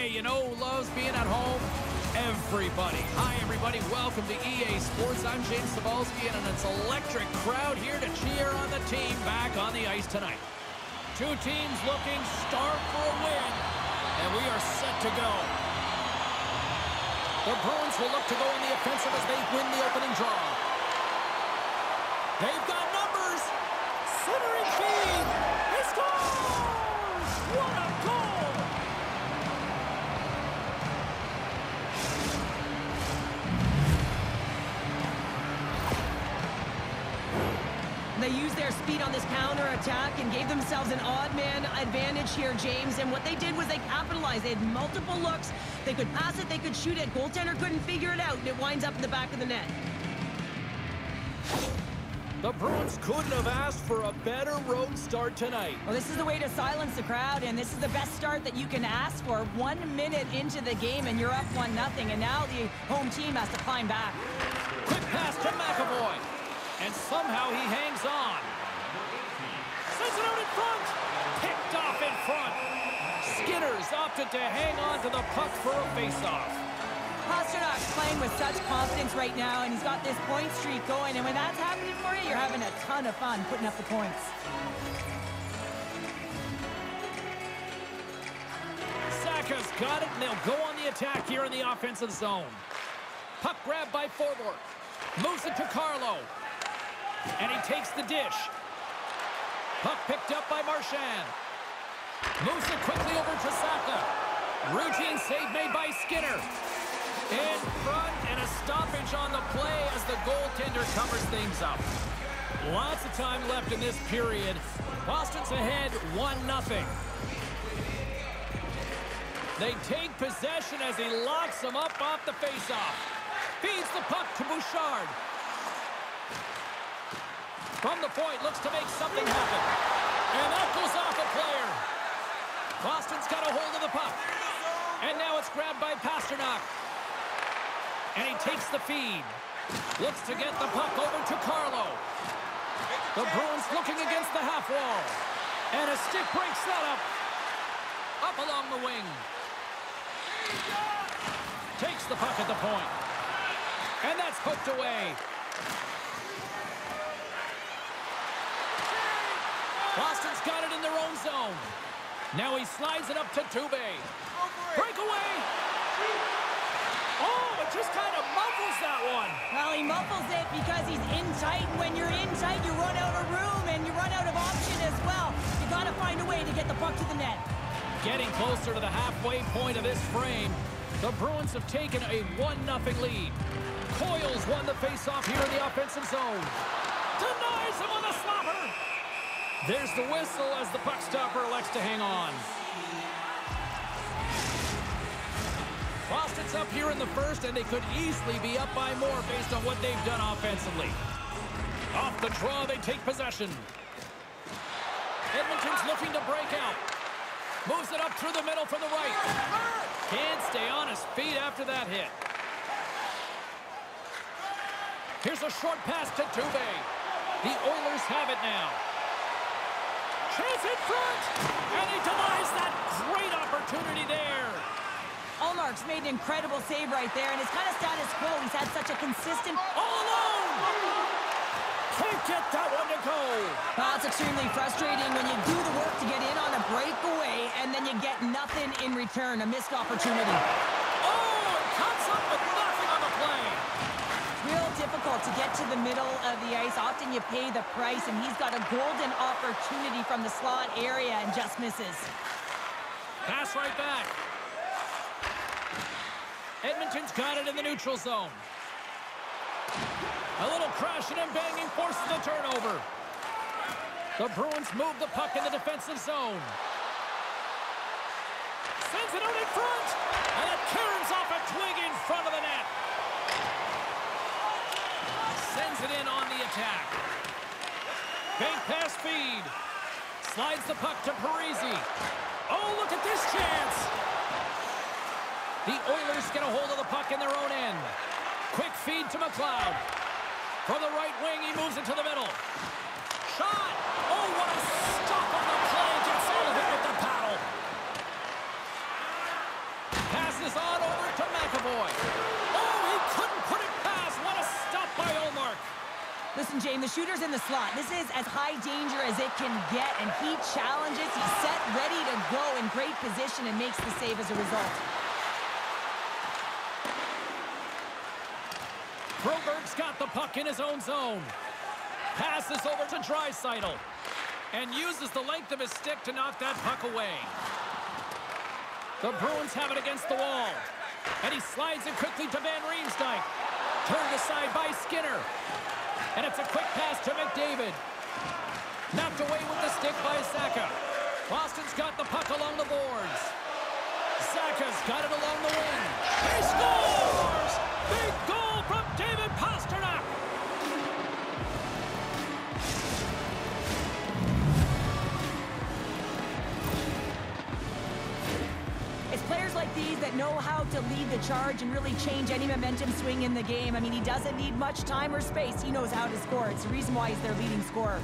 Hey, you know who loves being at home? Everybody. Hi, everybody. Welcome to EA Sports. I'm James Cybulski, and it's electric crowd here to cheer on the team back on the ice tonight. Two teams looking starved for a win, and we are set to go. The Bruins will look to go on the offensive as they win the opening draw. They've their speed on this counter-attack and gave themselves an odd man advantage here, James. And what they did was they capitalized. They had multiple looks. They could pass it, they could shoot it. Goaltender couldn't figure it out, and it winds up in the back of the net. The Bruins couldn't have asked for a better road start tonight. Well, this is the way to silence the crowd, and this is the best start that you can ask for. One minute into the game, and you're up one nothing, and now the home team has to climb back. Quick pass to McAvoy. And somehow he hangs on. It out in front. Picked off in front. Skinner's opted to hang on to the puck for a faceoff. Pastrnak's playing with such confidence right now, and he's got this point streak going, and when that's happening for you, you're having a ton of fun putting up the points. Zacha's got it, and they'll go on the attack here in the offensive zone. Puck grab by Forbort. Moves it to Carlo. And he takes the dish. Puck picked up by Marchand. Moves it quickly over to Zacha. Routine save made by Skinner. In front and a stoppage on the play as the goaltender covers things up. Lots of time left in this period. Boston's ahead 1-0. They take possession as he locks them up off the faceoff. Feeds the puck to Bouchard. From the point, looks to make something happen. And that goes off a player. Boston's got a hold of the puck. And now it's grabbed by Pastrnak. And he takes the feed. Looks to get the puck over to Carlo. The Bruins looking against the half wall. And a stick breaks that up. Up along the wing. Takes the puck at the point. And that's hooked away. Boston's got it in their own zone. Now he slides it up to Tube. Breakaway. Oh, it just kind of muffles that one. Well, he muffles it because he's in tight. And when you're in tight, you run out of room and you run out of option as well. You got to find a way to get the puck to the net. Getting closer to the halfway point of this frame, the Bruins have taken a 1-0 lead. Coyle's won the faceoff here in the offensive zone. Denies him on the slapper. There's the whistle as the puck stopper elects to hang on. Boston's up here in the first, and they could easily be up by more based on what they've done offensively. Off the draw, they take possession. Edmonton's looking to break out. Moves it up through the middle from the right. Can't stay on his feet after that hit. Here's a short pass to Dubé. The Oilers have it now. Chance in front! And he denies that great opportunity there. Ullmark's made an incredible save right there, and it's kind of status quo. He's had such a consistent... All alone! Can't get that one to go. Well, it's extremely frustrating when you do the work to get in on a breakaway, and then you get nothing in return, a missed opportunity. Oh, it comes up with nothing on the play. Real difficult to get to the middle of the ice. Often you pay the price, and he's got a golden opportunity from the slot area and just misses. Pass right back. Edmonton's got it in the neutral zone. A little crashing and banging forces the turnover. The Bruins move the puck in the defensive zone. Sends it out in front. And it caroms off a twig in front of the net. Sends it in on the attack. Bank pass feed. Slides the puck to Parisi. Oh, look at this chance. The Oilers get a hold of the puck in their own end. Quick feed to McLeod. From the right wing, he moves it to the middle. Shot! Oh, what a stop on the play. Gets out of it with the paddle. Listen, James, the shooter's in the slot. This is as high danger as it can get, and he challenges. He's set, ready to go in great position, and makes the save as a result. Broberg's got the puck in his own zone. Passes over to Draisaitl. And uses the length of his stick to knock that puck away. The Bruins have it against the wall. And he slides it quickly to Van Riemsdyk. Turned aside by Skinner. And it's a quick pass to McDavid. Knocked away with the stick by Zacha. Boston's got the puck along the boards. Zacha's got it along the wing. He scores! Big goal from that know how to lead the charge and really change any momentum swing in the game. I mean, he doesn't need much time or space. He knows how to score. It's the reason why he's their leading scorer.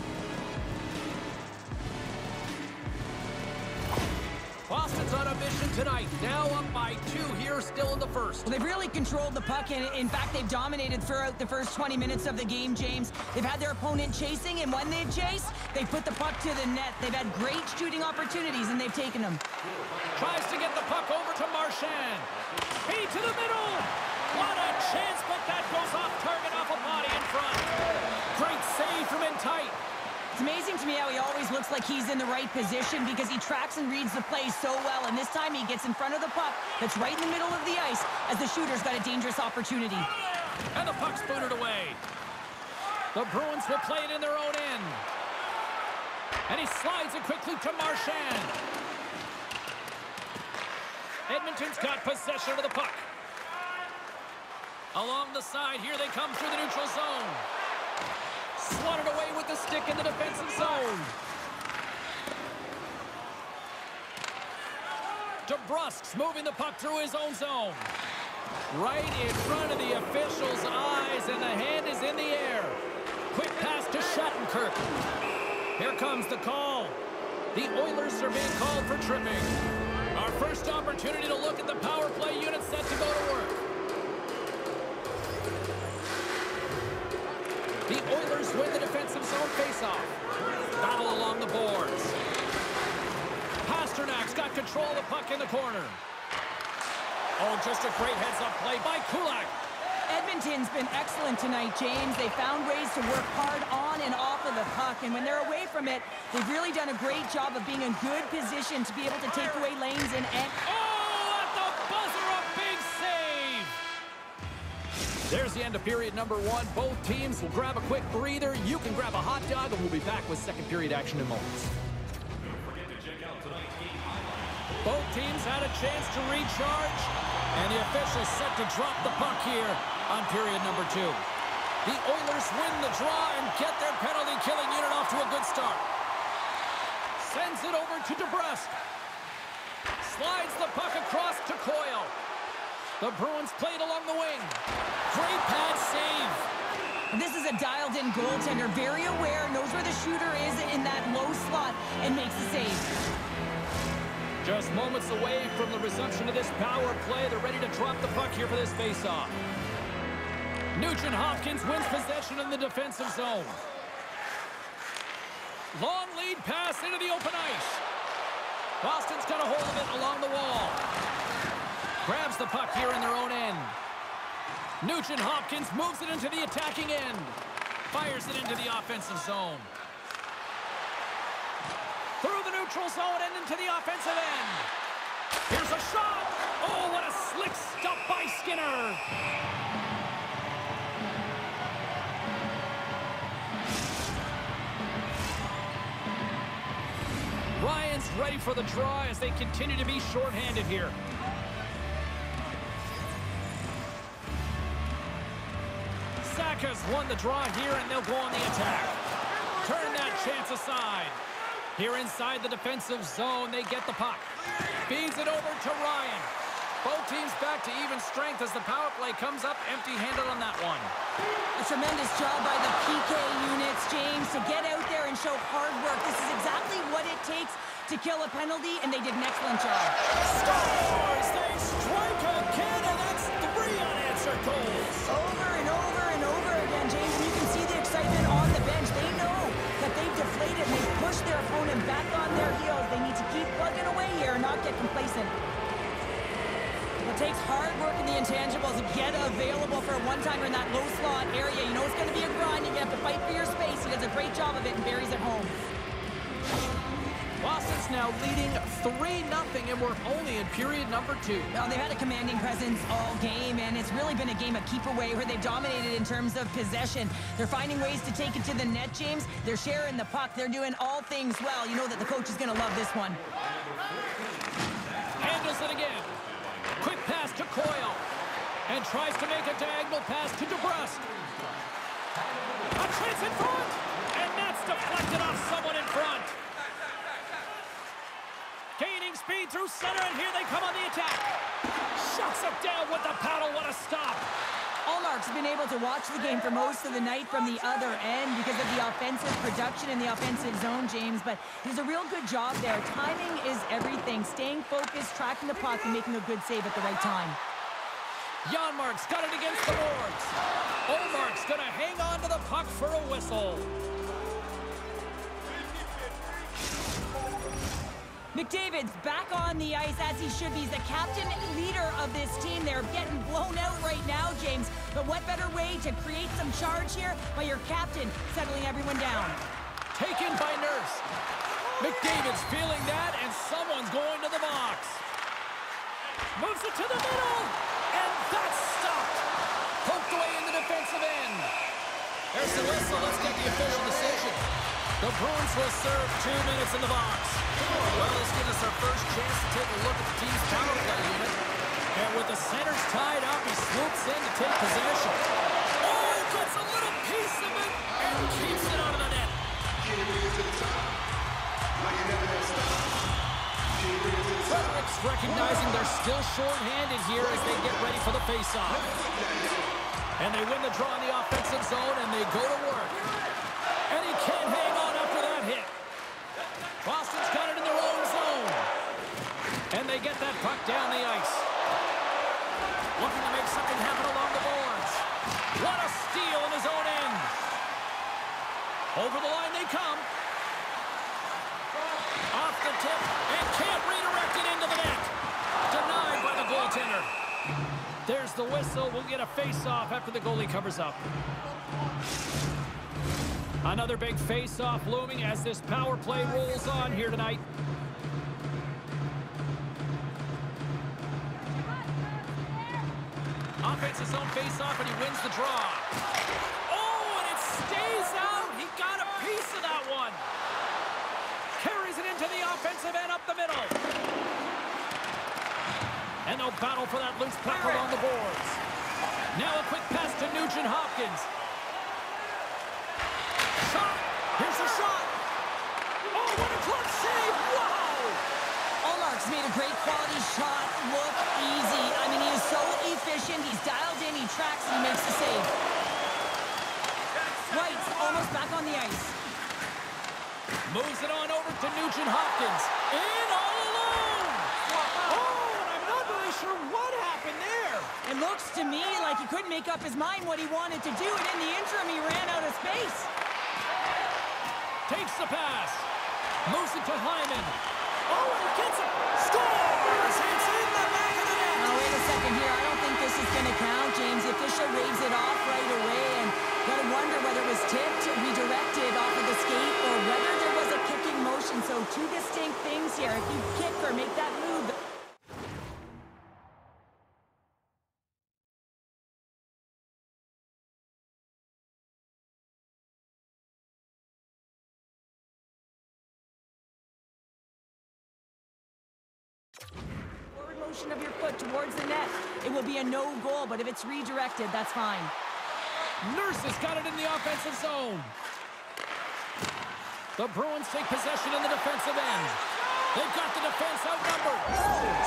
Boston's on a mission tonight. Now up by two here, still in the first. Well, they've really controlled the puck, and in fact, they've dominated throughout the first 20 minutes of the game, James. They've had their opponent chasing, and when they've chased, they put the puck to the net. They've had great shooting opportunities, and they've taken them. Tries to get the puck over to Marchand. He to the middle. What a chance, but that goes off target off a body in front. Great save from in tight. It's amazing to me how he always looks like he's in the right position because he tracks and reads the play so well. And this time he gets in front of the puck that's right in the middle of the ice as the shooter's got a dangerous opportunity. And the puck's booted away. The Bruins will play it in their own end. And he slides it quickly to Marchand. Edmonton's got possession of the puck. Along the side, here they come through the neutral zone. Swatted away with the stick in the defensive zone. DeBrusk's moving the puck through his own zone. Right in front of the official's eyes, and the hand is in the air. Quick pass to Shattenkirk. Here comes the call. The Oilers are being called for tripping. Our first opportunity to look at the power play unit set to go to work. The Oilers win the defensive zone faceoff. Battle along the boards. Pastrnak's got control of the puck in the corner. Oh, just a great heads-up play by Kulak. Edmonton's been excellent tonight, James. They found ways to work hard on and off of the puck, and when they're away from it, they've really done a great job of being in good position to be able to take away lanes and... and Oh, at the buzzer, a big save! There's the end of period number one. Both teams will grab a quick breather. You can grab a hot dog, and we'll be back with second period action in moments. Both teams had a chance to recharge, and the officials set to drop the puck here on period number two. The Oilers win the draw and get their penalty-killing unit off to a good start. Sends it over to DeBrusk. Slides the puck across to Coyle. The Bruins played along the wing. Great pad save. This is a dialed-in goaltender, very aware, knows where the shooter is in that low slot, and makes the save. Just moments away from the resumption of this power play. They're ready to drop the puck here for this faceoff. Nugent Hopkins wins possession in the defensive zone. Long lead pass into the open ice. Boston's got a hold of it along the wall. Grabs the puck here in their own end. Nugent Hopkins moves it into the attacking end. Fires it into the offensive zone. Through the neutral zone and into the offensive end. Here's a shot. Oh, what a slick stop by Skinner. Ready for the draw as they continue to be shorthanded here. Zacha's won the draw here, and they'll go on the attack. Turn that chance aside. Here inside the defensive zone, they get the puck. Feeds it over to Ryan. Both teams back to even strength as the power play comes up empty-handed on that one. A tremendous job by the PK units, James, to get out there and show hard work. This is exactly what it takes to kill a penalty, and they did an excellent job. Scores! They strike again, and that's three unanswered goals. Over and over and over again, James. You can see the excitement on the bench. They know that they've deflated. They've pushed their opponent back on their heels. They need to keep plugging away here and not get complacent. It takes hard work in the intangibles to get available for a one-timer in that low slot area. You know it's going to be a grind. You have to fight for your space. He does a great job of it and buries it home. Boston's now leading 3-0, and we're only in period number two. Well, they've had a commanding presence all game, and it's really been a game of keep away where they've dominated in terms of possession. They're finding ways to take it to the net, James. They're sharing the puck. They're doing all things well. You know that the coach is going to love this one. Handles it again. Quick pass to Coyle. And tries to make a diagonal pass to DeBrusk. A chance in front! And that's deflected off someone in front. Speed through center, and here they come on the attack. Shuts it down with the paddle. What a stop. Ullmark's been able to watch the game for most of the night from the other end because of the offensive production in the offensive zone, James, but he does a real good job there. Timing is everything. Staying focused, tracking the puck, and making a good save at the right time. Janmark's got it against the boards. Ullmark's going to hang on to the puck for a whistle. McDavid's back on the ice as he should be. He's the captain leader of this team. They're getting blown out right now, James. But what better way to create some charge here by your captain settling everyone down? Taken by Nurse. McDavid's feeling that, and someone's going to the box. Moves it to the middle, and that's stopped. Poked away in the defensive end. There's the whistle. Let's get the official decision. The Bruins will serve two minutes in the box. Well, this gives us our first chance to take a look at the team's power play unit. And with the centers tied up, he swoops in to take possession. Oh, gets a little piece of it and keeps it out of the net. Fredericks recognizing they're still short-handed here as they get ready for the face-off. And they win the draw in the offensive zone, and they go to work. And he can't hang on after that hit. Boston's got it in their own zone. And they get that puck down the ice. Looking to make something happen along the boards. What a steal in his own end. Over the line they come. Off the tip, and can't redirect it into the net. Denied by the goaltender. There's the whistle. We'll get a face-off after the goalie covers up. Another big face-off looming as this power play rolls on here tonight. Offensive zone face-off, and he wins the draw. Offensive end up the middle. And they'll battle for that loose puck along the boards. Now a quick pass to Nugent Hopkins. Shot. Here's a shot. Oh, what a clutch save. Wow. Ullmark's made a great quality shot look easy. I mean, he is so efficient. He's dialed in, he tracks, and he makes the save. White's almost back on the ice. Moves it on over to Nugent Hopkins. In all alone. Oh, and I'm not really sure what happened there. It looks to me like he couldn't make up his mind what he wanted to do, and in the interim, he ran out of space. Takes the pass. Moves it to Hyman. Oh, and he gets it. Scores! It's in the back of the net. Now, wait a second here. I don't think this is going to count, James. The official waves it off right away, and got to wonder whether it was tipped, redirected off of the skate, or whether there was a kicking motion. So two distinct things here. If you kick or make that move, forward motion of your foot towards the net, it will be a no goal. But if it's redirected, that's fine. Nurse has got it in the offensive zone. The Bruins take possession in the defensive end. They've got the defense outnumbered.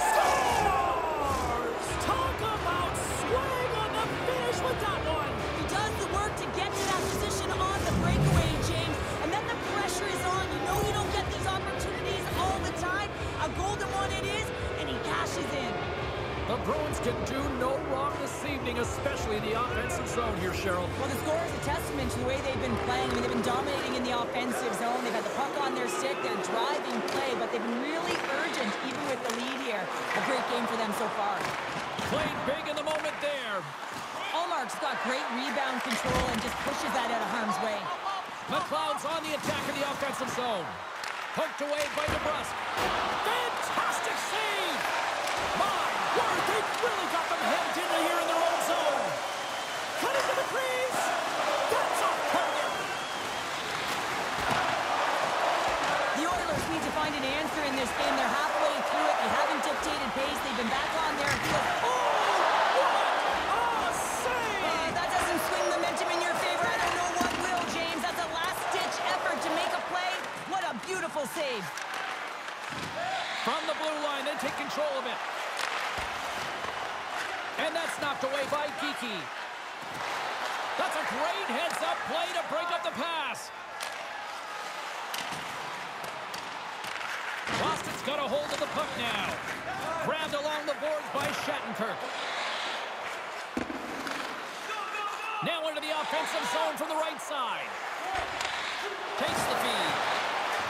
Scores! Talk about swing on the finish with that one. He does the work to get to that position on the breakaway, James. And then the pressure is on. You know you don't get these opportunities all the time. A golden one it is, and he cashes in. Bruins can do no wrong this evening, especially in the offensive zone here, Cheryl. Well, the score is a testament to the way they've been playing. I mean, they've been dominating in the offensive zone. They've had the puck on their stick. They're driving play, but they've been really urgent, even with the lead here. A great game for them so far. Played big in the moment there. Ullmark's got great rebound control and just pushes that out of harm's way. McLeod's on the attack in the offensive zone. Poked away by DeBrusk. Fantastic save! My word, they really got them hemmed in here in their own zone. The crease. That's off target. The Oilers need to find an answer in this game. They're halfway through it. They haven't dictated pace. They've been back on their heels. Oh, what a save! Uh, that doesn't swing momentum in your favor. I don't know what will, James. That's a last-ditch effort to make a play. What a beautiful save. From the blue line, they take control of it. And that's knocked away by Geekie. That's a great heads-up play to break up the pass. Boston's got a hold of the puck now. Grabbed along the boards by Shattenkirk. Now into the offensive zone from the right side. Takes the feed.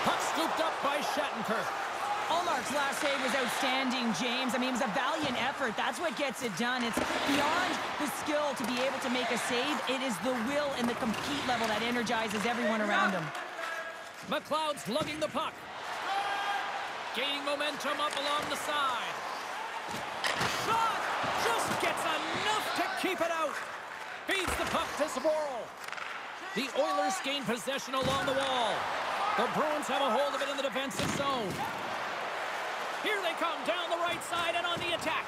Puck scooped up by Shattenkirk. Ullmark's last save was outstanding, James. I mean, it was a valiant effort. That's what gets it done. It's beyond the skill to be able to make a save. It is the will and the compete level that energizes everyone around him. McLeod's lugging the puck. Gaining momentum up along the side. Shot! Just gets enough to keep it out. Feeds the puck to Saboro. The Oilers gain possession along the wall. The Bruins have a hold of it in the defensive zone. Here they come down the right side and on the attack.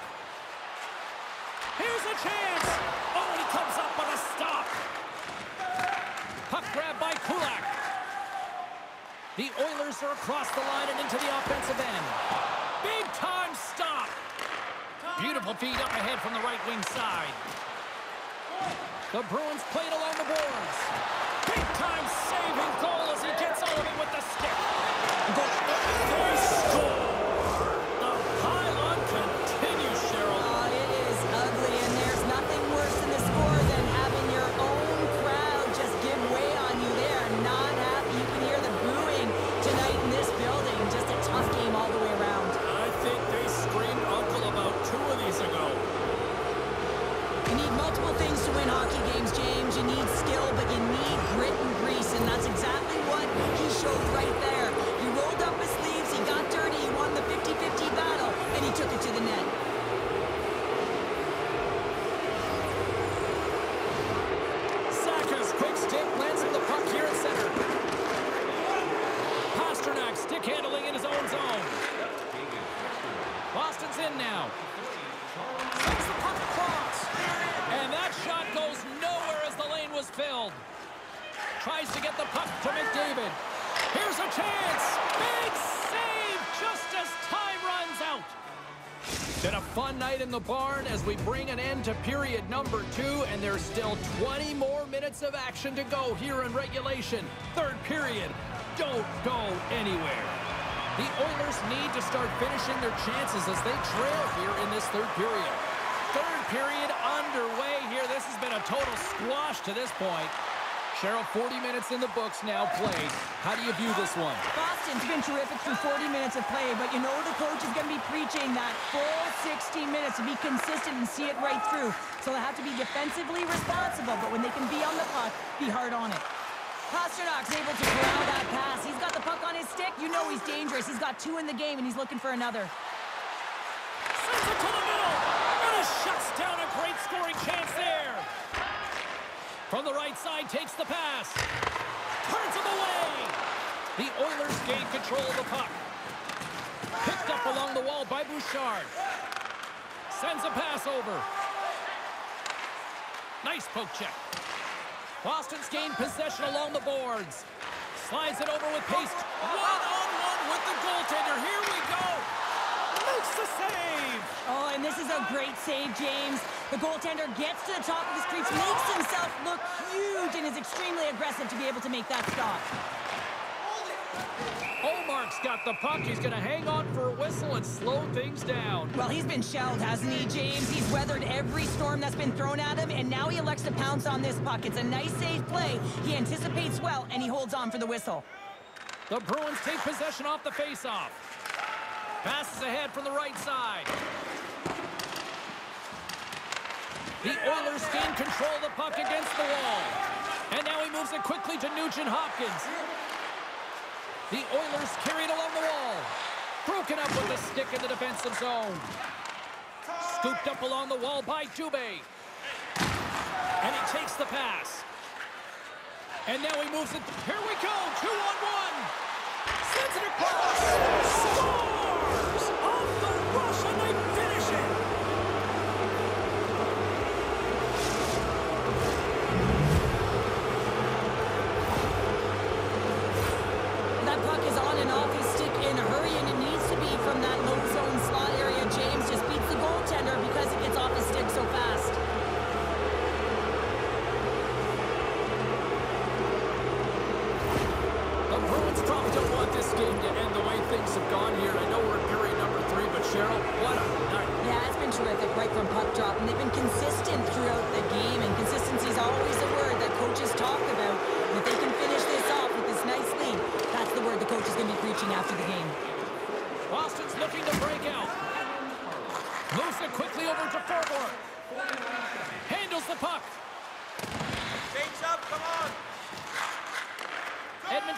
Here's a chance. Oh, he comes up with a stop. Puck grab by Kulak. The Oilers are across the line and into the offensive end. Big time stop. Beautiful feed up ahead from the right wing side. The Bruins played along the boards. Big time saving goal as he gets all of it with the stick. They the barn as we bring an end to period number two, and there's still 20 more minutes of action to go here in regulation. Third period. Don't go anywhere. The Oilers need to start finishing their chances as they trail here in this third period. Third period underway here. This has been a total squash to this point. Cheryl, 40 minutes in the books now played. How do you view this one? Boston's been terrific through 40 minutes of play, but you know the coach is going to be preaching that full 60 minutes to be consistent and see it right through. So they have to be defensively responsible, but when they can be on the puck, be hard on it. Pastrnak's able to corral that pass. He's got the puck on his stick. You know he's dangerous. He's got two in the game, and he's looking for another. Sends it to the middle. And a shuts down a great scoring chance there. From the right side, takes the pass. Turns him away. The Oilers gain control of the puck. Picked up along the wall by Bouchard. Sends a pass over. Nice poke check. Boston's gained possession along the boards. Slides it over with pace. One-on-one with the goaltender. Here we go. Makes the save. Oh, and this is a great save, James. The goaltender gets to the top of his crease, makes himself look huge, and is extremely aggressive to be able to make that stop. Omar Janmark's got the puck. He's going to hang on for a whistle and slow things down. Well, he's been shelled, hasn't he, James? He's weathered every storm that's been thrown at him, and now he elects to pounce on this puck. It's a nice, safe play. He anticipates well, and he holds on for the whistle. The Bruins take possession off the faceoff. Passes ahead from the right side. The Oilers can control the puck against the wall. And now he moves it quickly to Nugent Hopkins. The Oilers carry it along the wall. Broken up with the stick in the defensive zone. Scooped up along the wall by Dubé. And he takes the pass. And now he moves it. Here we go. Two on one. Sends it across.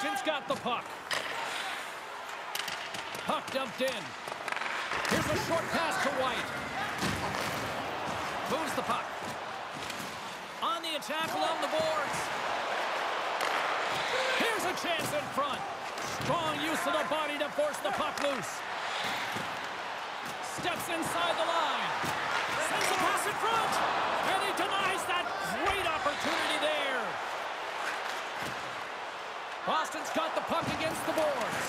Edmonton's got the puck. Puck dumped in. Here's a short pass to White. Moves the puck. On the attack along the boards. Here's a chance in front. Strong use of the body to force the puck loose. Steps inside the line. Sends a pass in front. And he denies that great opportunity there. Boston's got the puck against the boards.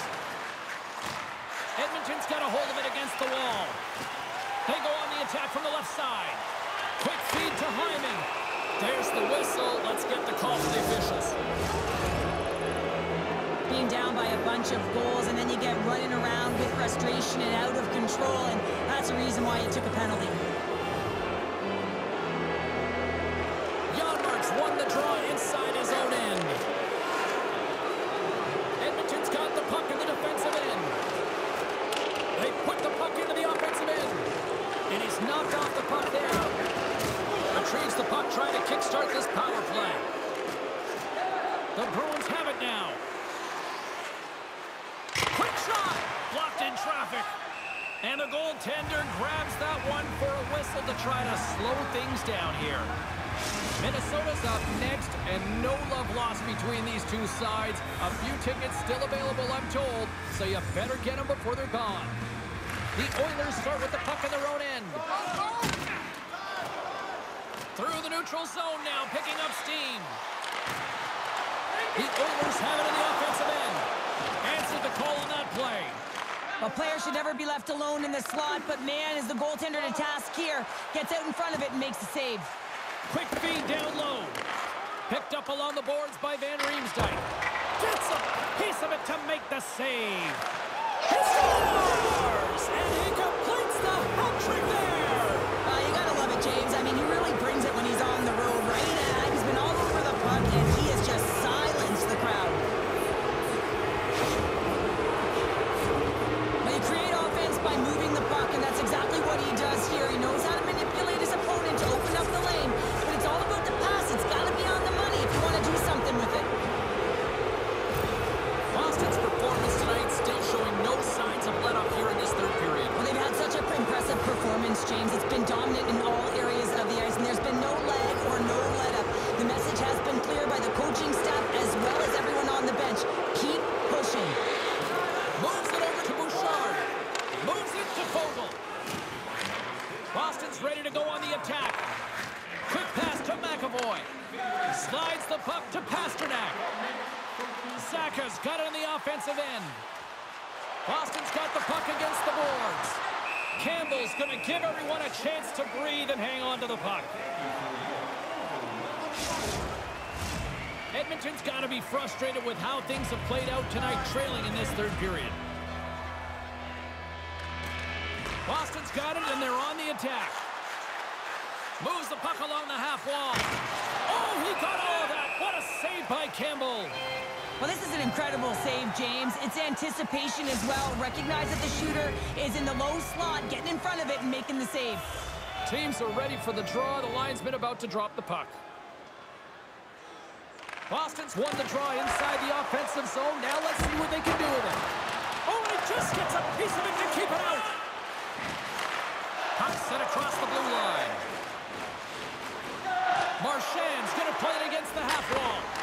Edmonton's got a hold of it against the wall. They go on the attack from the left side. Quick feed to Hyman. There's the whistle. Let's get the call from the officials. Being down by a bunch of goals, and then you get running around with frustration and out of control, and that's the reason why you took a penalty. Two sides. A few tickets still available, I'm told, so you better get them before they're gone. The Oilers start with the puck in their own end. Through the neutral zone now, picking up steam. The Oilers have it in the offensive end. Answered the call on that play. A player should never be left alone in the slot, but man, is the goaltender to task here. Gets out in front of it and makes the save. Quick feed down low. Picked up along the boards by Van Riemsdyk. Gets a piece of it to make the save. He scores! And he completes the hat trick there. Boston's ready to go on the attack. Quick pass to McAvoy. Slides the puck to Pastrnak. Zacha's got it on the offensive end. Boston's got the puck against the boards. Campbell's going to give everyone a chance to breathe and hang on to the puck. Edmonton's got to be frustrated with how things have played out tonight, trailing in this third period. Boston's got it, they're on the attack. Moves the puck along the half wall. Oh, he got all of that. What a save by Campbell. Well, this is an incredible save, James. It's anticipation as well. Recognize that the shooter is in the low slot, getting in front of it and making the save. Teams are ready for the draw. The linesman about to drop the puck. Boston's won the draw inside the offensive zone. Now let's see what they can do with it. Oh, and he just gets a piece of it to keep it out. Set across the blue line. Marchand's going to play it against the half wall.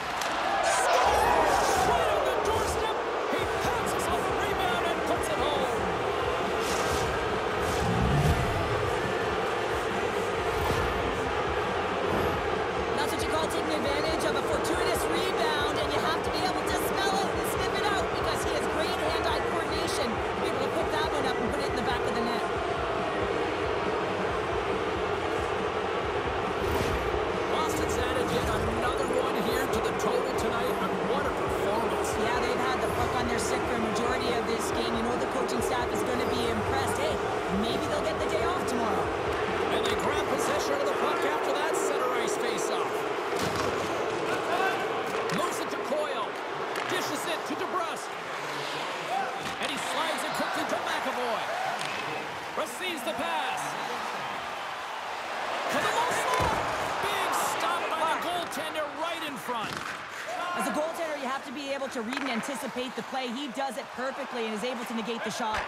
The play. He does it perfectly and is able to negate the shot.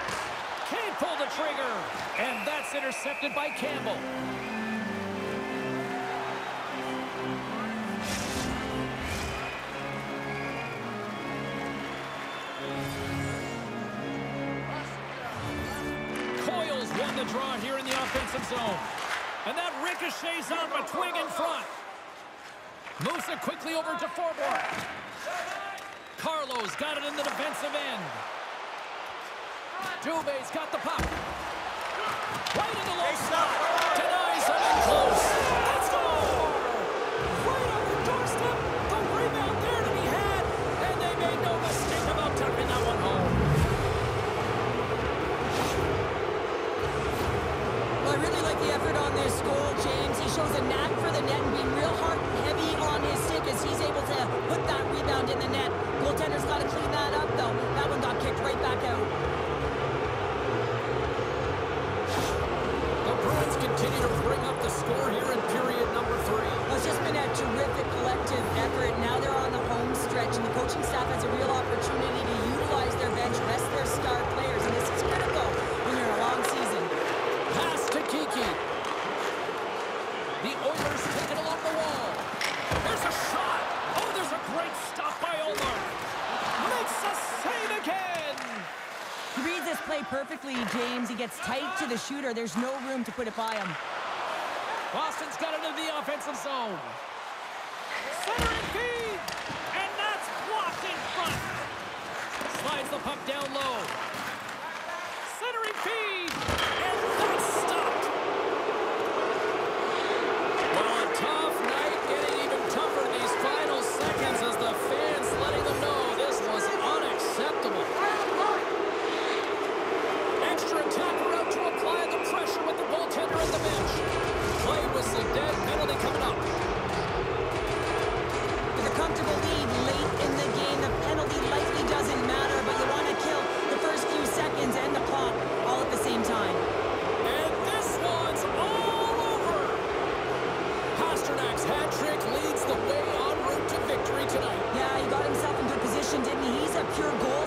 Can't pull the trigger. And that's intercepted by Campbell. Coyle's won the draw here in the offensive zone. And that ricochets off a twig in front. Moves it quickly over to Forbort. Carlo's got it in the defensive end. Dubé's got the puck. Right in the low slot. To the shooter. There's no room to put it by him. Boston's got it in the offensive zone. Centering feed. And that's blocked in front. Slides the puck down low. Centering feed. Play dead, penalty coming up. With a comfortable lead late in the game, the penalty likely doesn't matter, but you want to kill the first few seconds and the clock all at the same time. And this one's all over. Pastrnak's hat trick leads the way en route to victory tonight. Yeah, he got himself in good position, didn't he? He's a pure goal